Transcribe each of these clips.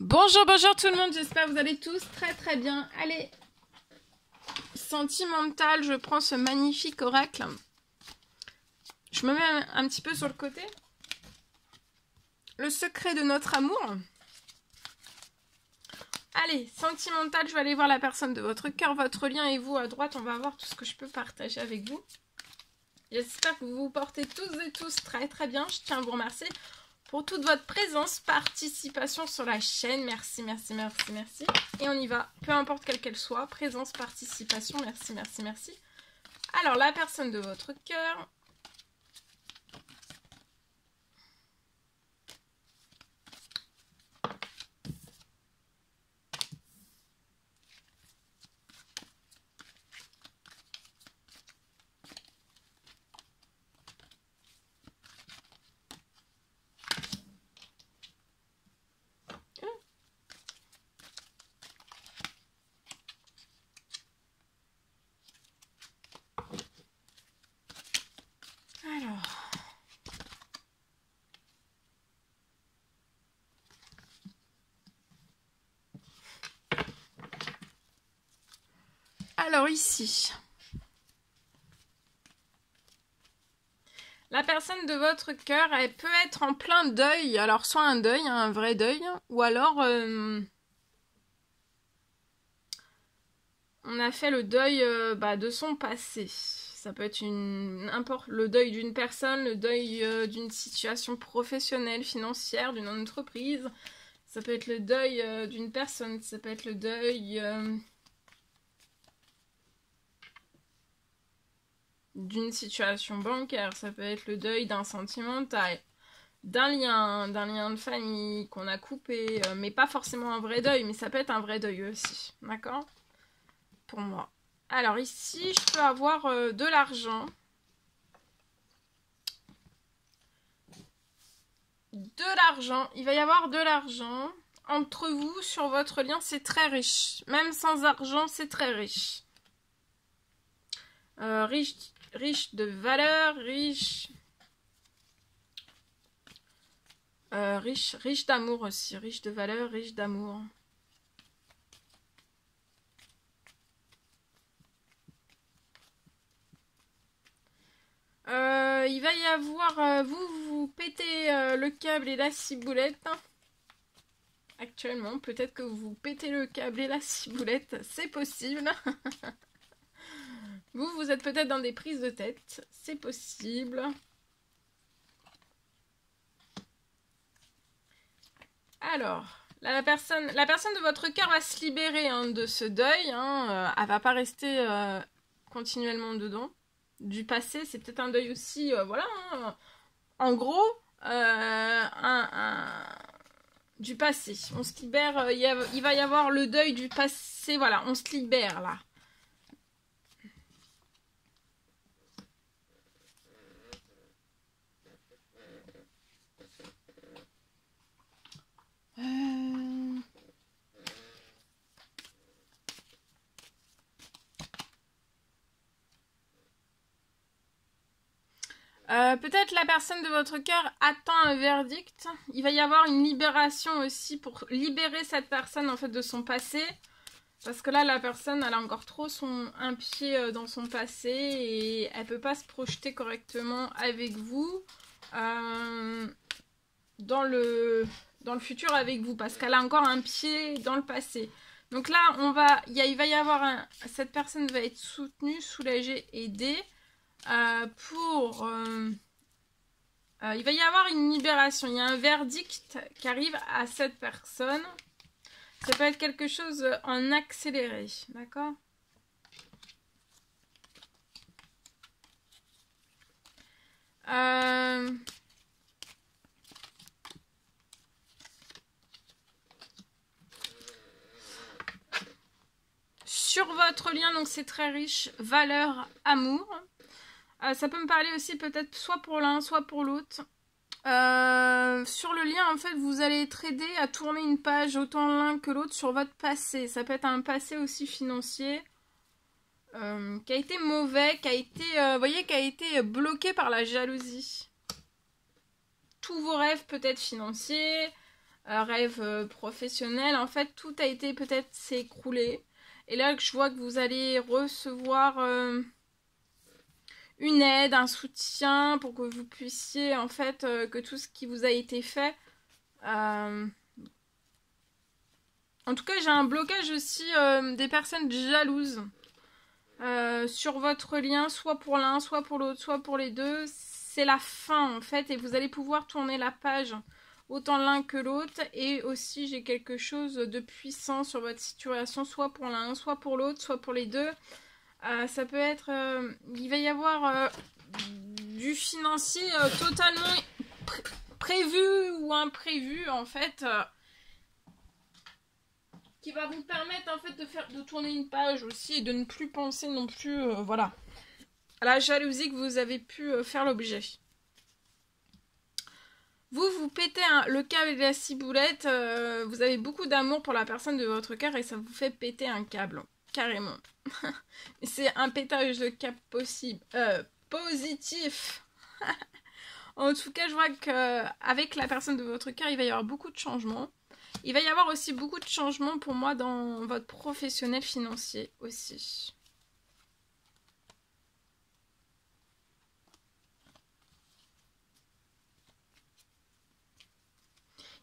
Bonjour, bonjour tout le monde, j'espère que vous allez tous très très bien. Allez, sentimental, je prends ce magnifique oracle. Je me mets un petit peu sur le côté. Le secret de notre amour. Allez, sentimental, je vais aller voir la personne de votre cœur, votre lien et vous à droite, on va voir tout ce que je peux partager avec vous. J'espère que vous vous portez tous et tous très très bien. Je tiens à vous remercier pour toute votre présence, participation sur la chaîne. Merci, merci, merci, merci. Et on y va, peu importe quelle qu'elle soit. Présence, participation, merci, merci, merci. Alors, la personne de votre cœur, Alors ici, la personne de votre cœur, elle peut être en plein deuil. Alors soit un deuil, un vrai deuil, ou alors euh, on a fait le deuil euh, bah, de son passé. Ça peut être une n'importe le deuil d'une personne, le deuil euh, d'une situation professionnelle, financière, d'une entreprise. Ça peut être le deuil d'une personne, ça peut être le deuil d'une situation bancaire, ça peut être le deuil d'un sentimental, d'un lien, d'un lien de famille qu'on a coupé, euh, mais pas forcément un vrai deuil, mais ça peut être un vrai deuil aussi, d'accord? Pour moi. Alors ici, je peux avoir euh, de l'argent. De l'argent, il va y avoir de l'argent entre vous sur votre lien, c'est très riche. Même sans argent, c'est très riche. Euh, riche riche de valeur, riche... Euh, riche, riche d'amour aussi, riche de valeur, riche d'amour. Euh, il va y avoir, euh, vous, vous pétez le câble et la ciboulette. Actuellement, peut-être que vous pétez le câble et la ciboulette, c'est possible. Vous, vous êtes peut-être dans des prises de tête. C'est possible. Alors, la, personne, la personne de votre cœur va se libérer hein, de ce deuil. Hein, euh, elle va pas rester euh, continuellement dedans. Du passé, c'est peut-être un deuil aussi. Euh, voilà. Hein. en gros, du passé. On se libère. il va y avoir le deuil du passé. Voilà, on se libère là. Euh, peut-être la personne de votre cœur attend un verdict. Il va y avoir une libération aussi pour libérer cette personne en fait de son passé. Parce que là, la personne, elle a encore trop son, un pied euh, dans son passé et elle peut pas se projeter correctement avec vous dans le dans le futur avec vous parce qu'elle a encore un pied dans le passé. Donc là, il, va y avoir cette personne va être soutenue, soulagée, aidée euh, pour. Euh, euh, il va y avoir une libération. Il y a un verdict qui arrive à cette personne. Ça peut être quelque chose en accéléré, d'accord? Sur votre lien, donc c'est très riche, valeur, amour. Euh, ça peut me parler aussi peut-être soit pour l'un, soit pour l'autre. Euh, sur le lien, en fait, vous allez être aidé à tourner une page autant l'un que l'autre sur votre passé. Ça peut être un passé aussi financier euh, qui a été mauvais, qui a été, voyez, qui a été bloqué par la jalousie. Tous vos rêves peut-être financiers, rêve professionnel. En fait, tout a été peut-être s'écrouler. Et là, je vois que vous allez recevoir une aide, un soutien pour que vous puissiez, en fait, que tout ce qui vous a été fait en tout cas, j'ai un blocage aussi euh, des personnes jalouses euh, sur votre lien, soit pour l'un, soit pour l'autre, soit pour les deux. C'est la fin en fait, et vous allez pouvoir tourner la page autant l'un que l'autre. Et aussi, j'ai quelque chose de puissant sur votre situation, soit pour l'un, soit pour l'autre, soit pour les deux. Euh, ça peut être. il va y avoir du financier totalement prévu ou imprévu en fait qui va vous permettre en fait de faire de tourner une page aussi et de ne plus penser non plus euh, voilà à la jalousie que vous avez pu euh, faire l'objet. Vous, vous pétez le câble et la ciboulette, euh, vous avez beaucoup d'amour pour la personne de votre cœur et ça vous fait péter un câble, carrément. C'est un pétage de câble possible, positif. en tout cas, je vois qu'avec la personne de votre cœur, il va y avoir beaucoup de changements. Il va y avoir aussi beaucoup de changements pour moi dans votre professionnel financier aussi.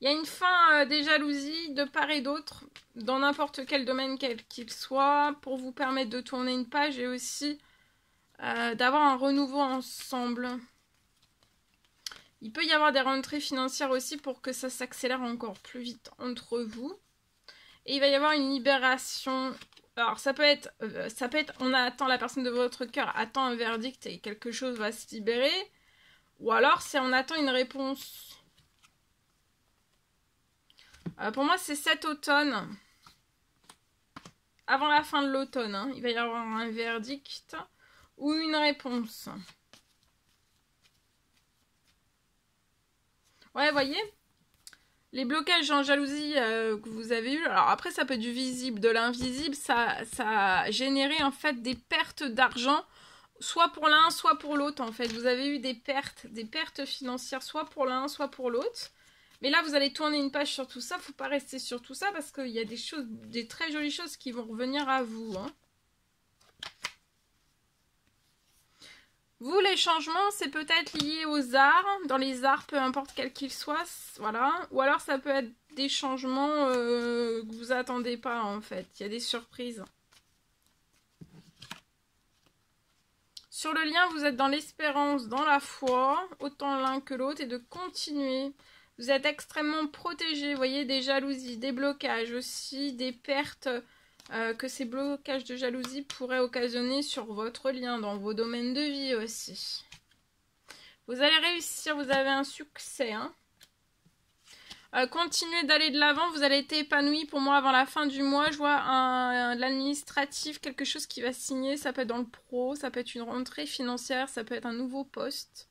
Il y a une fin euh, des jalousies de part et d'autre, dans n'importe quel domaine quel qu'il soit, pour vous permettre de tourner une page et aussi euh, d'avoir un renouveau ensemble. Il peut y avoir des rentrées financières aussi pour que ça s'accélère encore plus vite entre vous. Et il va y avoir une libération. Alors ça peut être, euh, ça peut être, on attend la personne de votre cœur attend un verdict et quelque chose va se libérer. Ou alors c'est on attend une réponse. Euh, pour moi c'est cet automne. Avant la fin de l'automne, hein. il va y avoir un verdict ou une réponse. Ouais, voyez les blocages en jalousie euh, que vous avez eu, alors après ça peut être du visible, de l'invisible, ça, ça a généré en fait des pertes d'argent, soit pour l'un, soit pour l'autre en fait. Vous avez eu des pertes, des pertes financières, soit pour l'un, soit pour l'autre. Mais là, vous allez tourner une page sur tout ça. Faut pas rester sur tout ça parce qu'il y a des choses, des très jolies choses qui vont revenir à vous. Hein. Vous, les changements, c'est peut-être lié aux arts, dans les arts, peu importe quels qu'ils soient, voilà. Ou alors ça peut être des changements euh, que vous attendez pas, en fait. Il y a des surprises. Sur le lien, vous êtes dans l'espérance, dans la foi, autant l'un que l'autre, et de continuer. Vous êtes extrêmement protégé, vous voyez, des jalousies, des blocages aussi, des pertes euh, que ces blocages de jalousie pourraient occasionner sur votre lien, dans vos domaines de vie aussi. Vous allez réussir, vous avez un succès. Hein. Euh, continuez d'aller de l'avant, vous allez être épanoui pour moi avant la fin du mois. Je vois un, l'administratif, quelque chose qui va signer, ça peut être dans le pro, ça peut être une rentrée financière, ça peut être un nouveau poste.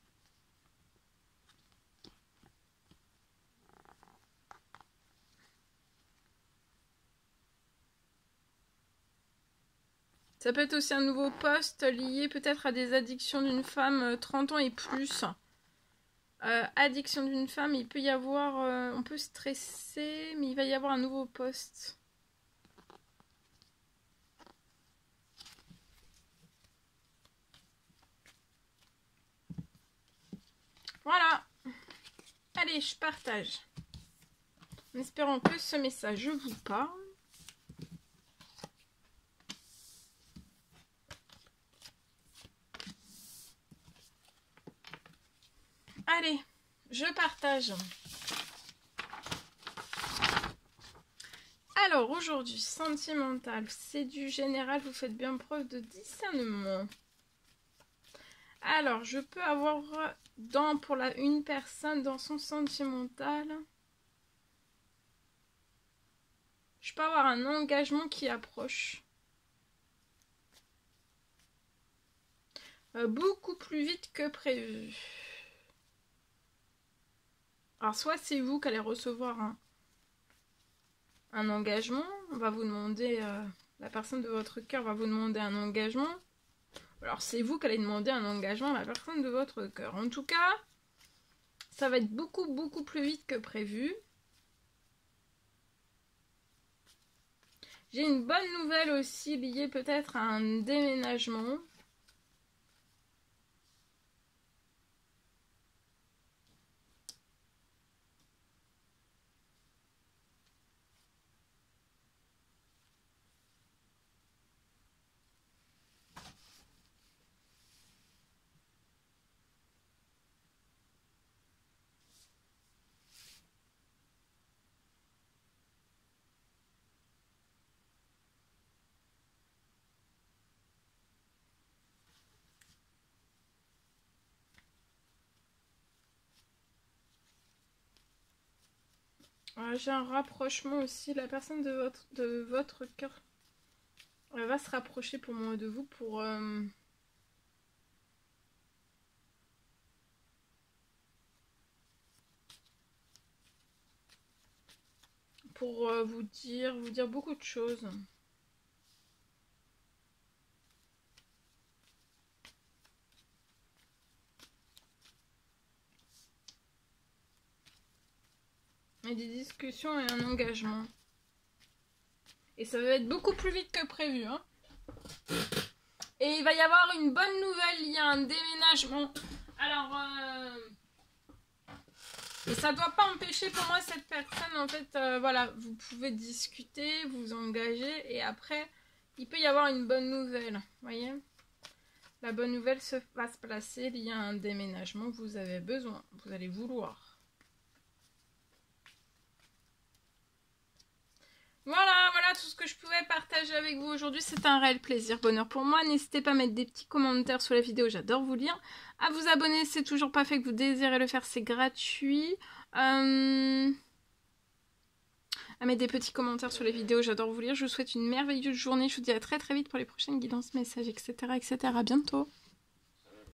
Ça peut être aussi un nouveau poste lié peut-être à des addictions d'une femme 30 euh, ans et plus. Euh, addiction d'une femme, il peut y avoir... Euh, on peut stresser, mais il va y avoir un nouveau poste. Voilà. Allez, je partage. En espérant que ce message vous parle. Allez, je partage. Alors aujourd'hui, sentimental, c'est du général, vous faites bien preuve de discernement. Alors, je peux avoir dans pour la une personne dans son sentimental. Je peux avoir un engagement qui approche. Euh, beaucoup plus vite que prévu. Alors soit c'est vous qui allez recevoir un, engagement, on va vous demander, euh, la personne de votre cœur va vous demander un engagement. Alors c'est vous qui allez demander un engagement à la personne de votre cœur. En tout cas, ça va être beaucoup beaucoup plus vite que prévu. J'ai une bonne nouvelle aussi liée peut-être à un déménagement. J'ai un rapprochement aussi. La personne de votre, de votre cœur va se rapprocher pour moi de vous pour... Euh, pour euh, vous dire, vous dire beaucoup de choses. Des discussions et un engagement. Et ça va être beaucoup plus vite que prévu. Hein. Et il va y avoir une bonne nouvelle, il y a un déménagement. Alors, euh... et ça doit pas empêcher pour moi cette personne, en fait, euh, voilà, vous pouvez discuter, vous engager, et après, il peut y avoir une bonne nouvelle, voyez La bonne nouvelle se va se placer, il y a un déménagement, vous avez besoin, vous allez vouloir. Voilà, voilà tout ce que je pouvais avec vous aujourd'hui. C'est un réel plaisir, bonheur pour moi. N'hésitez pas à mettre des petits commentaires sous la vidéo, j'adore vous lire. À vous abonner, c'est toujours pas fait que vous désirez le faire, c'est gratuit. Euh, à mettre des petits commentaires sur les vidéos, j'adore vous lire. Je vous souhaite une merveilleuse journée. Je vous dis à très très vite pour les prochaines guidances, messages, etc. etc. À bientôt.